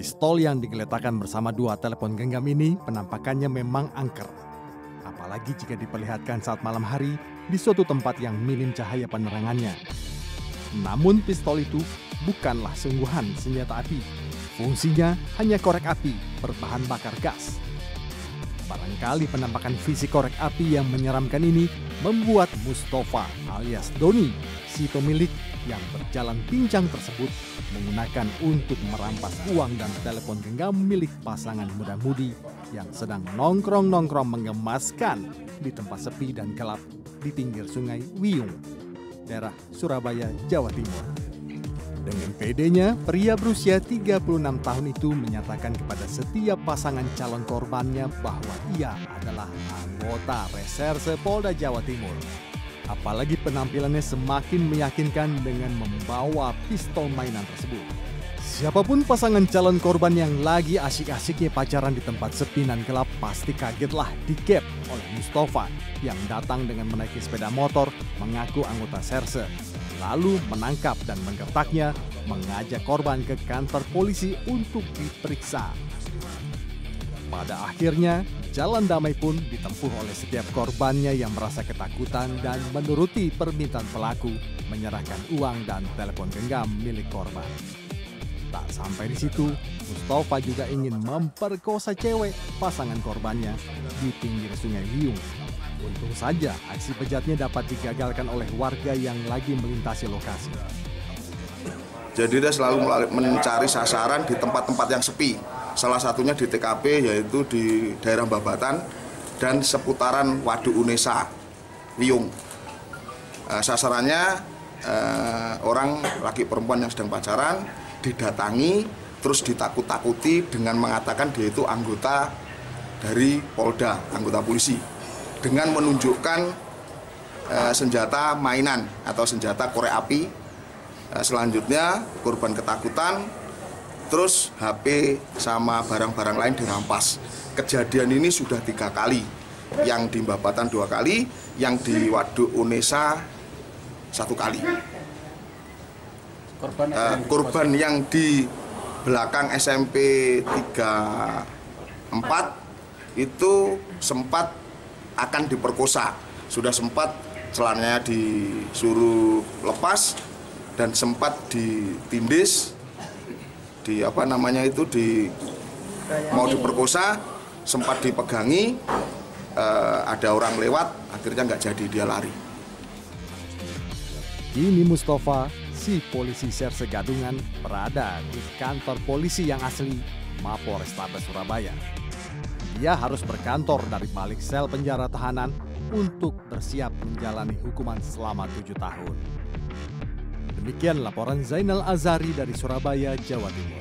Pistol yang digeletakkan bersama dua telepon genggam ini penampakannya memang angker. Apalagi jika diperlihatkan saat malam hari di suatu tempat yang minim cahaya penerangannya. Namun pistol itu bukanlah sungguhan senjata api. Fungsinya hanya korek api berbahan bakar gas. Barangkali penampakan fisik korek api yang menyeramkan ini membuat Mustafa alias Doni, si pemilik yang berjalan pincang tersebut menggunakan untuk merampas uang dan telepon genggam milik pasangan muda-mudi yang sedang nongkrong-nongkrong menggemaskan di tempat sepi dan gelap di pinggir sungai Wiyung, daerah Surabaya, Jawa Timur. Dengan pedenya, pria berusia 36 tahun itu menyatakan kepada setiap pasangan calon korbannya bahwa ia adalah anggota reserse Polda Jawa Timur. Apalagi penampilannya semakin meyakinkan dengan membawa pistol mainan tersebut. Siapa pun pasangan calon korban yang lagi asyik-asyiknya pacaran di tempat sepi dan gelap pasti kagetlah dikep oleh Mustafa yang datang dengan menaiki sepeda motor mengaku anggota serse lalu menangkap dan menggertaknya, mengajak korban ke kantor polisi untuk diperiksa. Pada akhirnya, jalan damai pun ditempuh oleh setiap korbannya yang merasa ketakutan dan menuruti permintaan pelaku menyerahkan uang dan telepon genggam milik korban. Tak sampai di situ, Mustafa juga ingin memperkosa cewek pasangan korbannya di pinggir sungai Wiyung Untung saja aksi bejatnya dapat digagalkan oleh warga yang lagi melintasi lokasi. Jadi dia selalu mencari sasaran di tempat-tempat yang sepi. Salah satunya di TKP yaitu di daerah Babatan dan seputaran Waduk Unesa, Wiyung. Eh, sasarannya eh, orang laki perempuan yang sedang pacaran didatangi terus ditakut-takuti dengan mengatakan dia itu anggota dari Polda, anggota polisi dengan menunjukkan uh, senjata mainan atau senjata korek api. Uh, selanjutnya korban ketakutan, terus HP sama barang-barang lain dirampas. Kejadian ini sudah tiga kali, yang di Mbabatan dua kali, yang di Waduk Unesa satu kali. Korban, uh, korban yang di belakang SMP 34 itu sempat akan diperkosa. Sudah sempat celananya disuruh lepas dan sempat ditindis di apa namanya itu di mau diperkosa sempat dipegangi eh, ada orang lewat akhirnya nggak jadi dia lari. Kini Mustafa, si polisi Serse Gadungan, berada di kantor polisi yang asli Mapo Restabes Surabaya ia harus berkantor dari balik sel penjara tahanan untuk bersiap menjalani hukuman selama tujuh tahun. Demikian laporan Zainal Azari dari Surabaya, Jawa Timur.